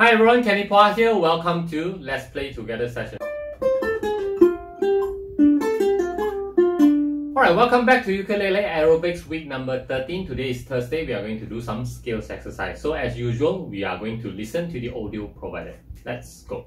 Hi everyone, Kenny Phuah here. Welcome to Let's Play Together session. Alright, welcome back to Ukulele Aerobics week number 13. Today is Thursday. We are going to do some scales exercise. So as usual, we are going to listen to the audio provided. Let's go.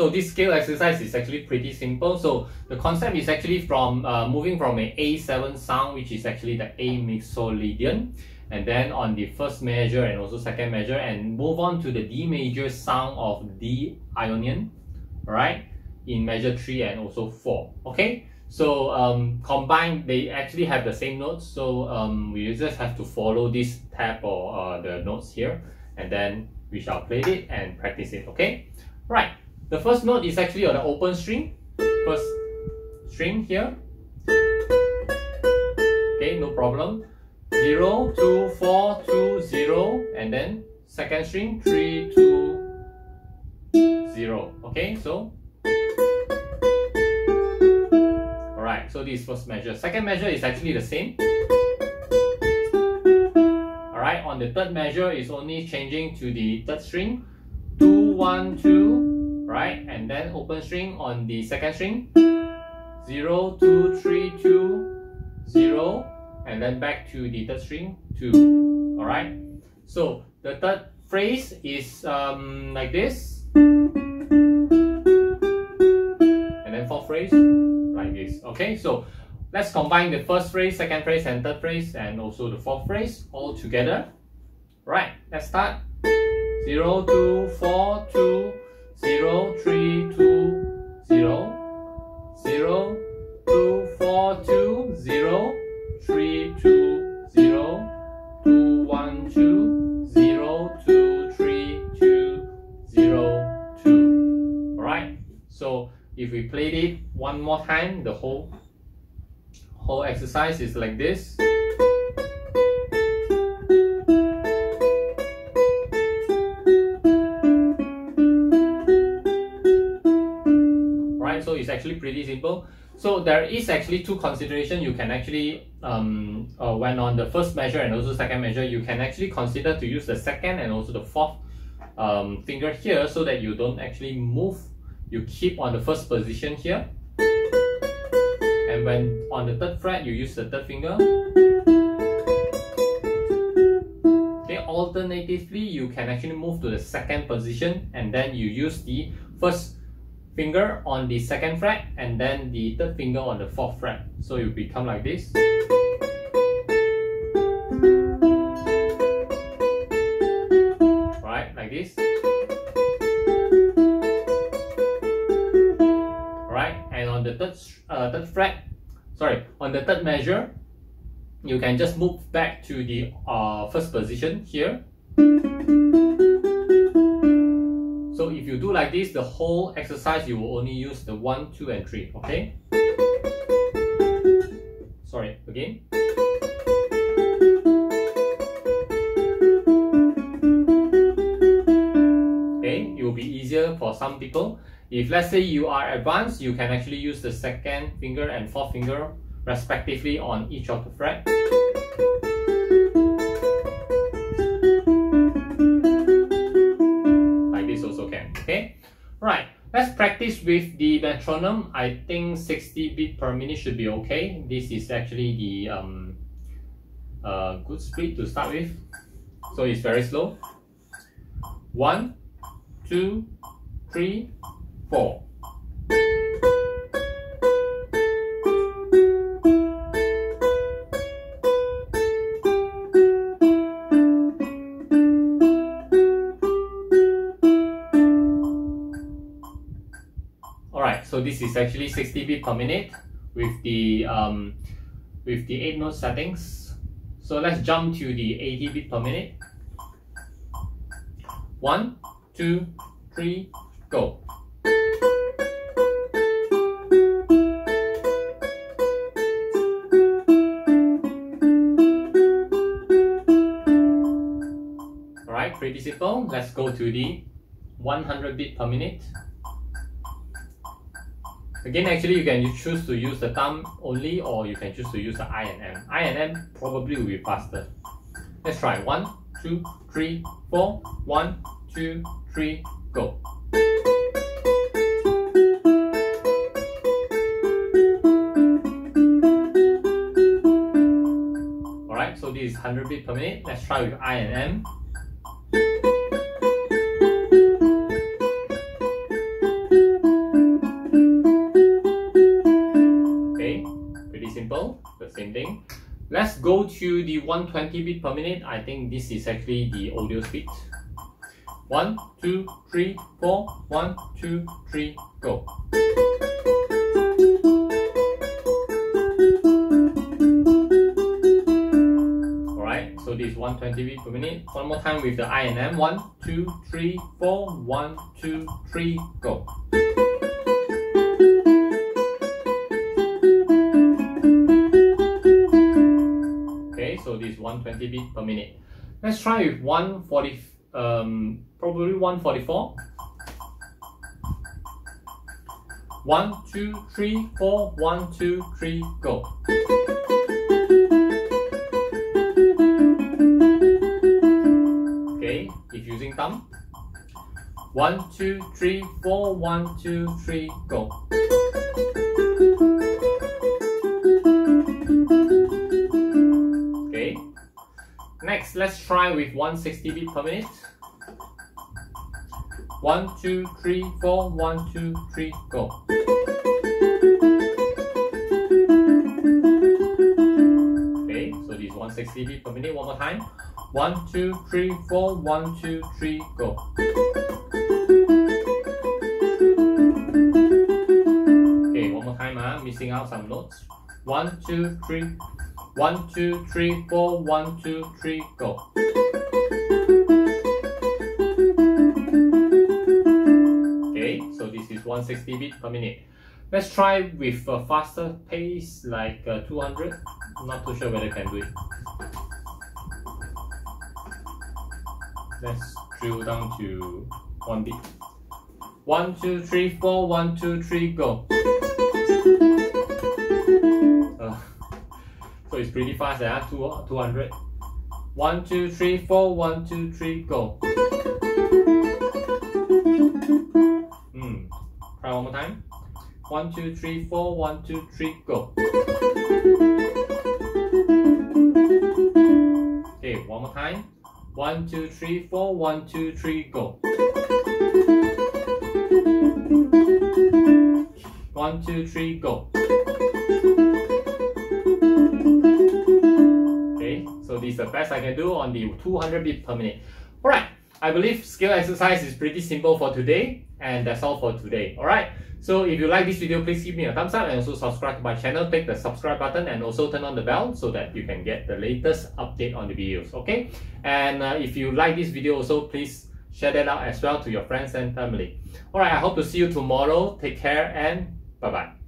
So this scale exercise is actually pretty simple. So the concept is actually from uh, moving from an A7 sound, which is actually the A mixolydian, and then on the first measure and also second measure, and move on to the D major sound of D Ionian, right, in measure 3 and also 4. Okay, so um, combined, they actually have the same notes, so um, we just have to follow this tab or uh, the notes here, and then we shall play it and practice it, okay? Right. The first note is actually on the open string. First string here. Okay, no problem. 0, 2, 4, 2, 0, and then second string 3, 2, 0. Okay, so Alright, so this first measure. Second measure is actually the same. Alright, on the third measure is only changing to the third string. 2, 1, 2, right? And then open string on the second string, 0, 2, 3, 2, 0, and then back to the third string, 2, all right? So the third phrase is um, like this, and then fourth phrase, like this, okay? So let's combine the first phrase, second phrase, and third phrase, and also the fourth phrase all together. Right, let's start. 0, 2, 4, 2, zero three two zero zero two four two zero three two zero two one two zero two three two zero two. Alright, so if we played it one more time, the whole whole exercise is like this. Actually pretty simple. So there is actually two consideration you can actually, um, uh, when on the first measure and also second measure, you can actually consider to use the second and also the fourth um, finger here so that you don't actually move. You keep on the first position here. And when on the third fret, you use the third finger. Okay, alternatively, you can actually move to the second position and then you use the first finger on the second fret and then the third finger on the fourth fret. So it will become like this. Right, like this. Right, and on the third, uh, third fret, sorry, on the third measure, you can just move back to the uh, first position here you do like this, the whole exercise, you will only use the 1, 2, and 3, okay? Sorry, again. Okay, it will be easier for some people. If let's say you are advanced, you can actually use the second finger and fourth finger respectively on each of the fret. Practice with the metronome, I think 60 beat per minute should be okay. This is actually the um, uh, good speed to start with. So it's very slow. One, two, three, four. This is actually 60 beat per minute with the um, with the 8 note settings. So let's jump to the 80 beat per minute. One, two, three, go. Alright, pretty simple. Let's go to the 100 bit per minute. Again, actually, you can choose to use the thumb only or you can choose to use the I and M. I and M probably will be faster. Let's try. One, two, three, four. One, two, three, go. Alright, so this is 100 beat per minute. Let's try with I and M. Let's go to the 120 beat per minute. I think this is actually the audio speed. One, two, three, four. One, two, three, go. Alright, so this is 120 beat per minute. One more time with the I and M. One, two, three, four. One, two, three, go. 120 beat per minute. Let's try with 140, um, probably 144. One, two, three, four, one, two, three, go. Okay, if using thumb. One, two, three, four, one, two, three, go. Let's try with 160 beat per minute. One, two, three, four, one, two, three, go. Okay, so this is 160 beat per minute. One more time. One, two, three, four, one, two, three, go. Okay, one more time. Uh, missing out some notes. One, two, three. One, two, three, four, one, two, three, go. Okay, so this is 160 beat per minute. Let's try with a faster pace like uh, 200. I'm not too sure whether I can do it. Let's drill down to one beat. One, two, three, four, one, two, three, go. It's pretty fast, yeah? Two, 200. One, two, three, four, one, two, three, go. Hmm. Try one more time. One, two, three, four, one, two, three, go. Okay, one more time. One, two, three, four, one, two, three, go. One, two, three, go. Is the best I can do on the 200 beat per minute. Alright, I believe scale exercise is pretty simple for today and that's all for today. Alright, so if you like this video, please give me a thumbs up and also subscribe to my channel. Click the subscribe button and also turn on the bell so that you can get the latest update on the videos. Okay, and uh, if you like this video also, please share that out as well to your friends and family. Alright, I hope to see you tomorrow. Take care and bye bye.